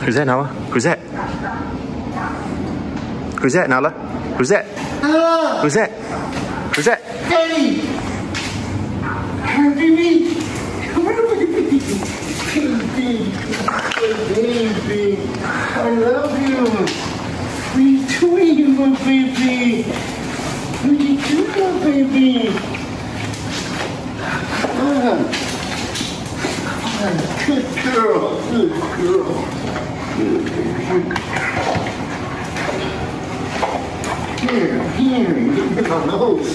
Who's that, Nala? Who's that? Who's that, Nala? Who's that? Nala! Who's that? Who's that? Daddy! Come baby! Come here, baby! Baby! Baby! I love you! What are you my baby? Are you doing, baby? Ah. Ah, Good girl, good girl. Good, good, good. Here, here, get my nose.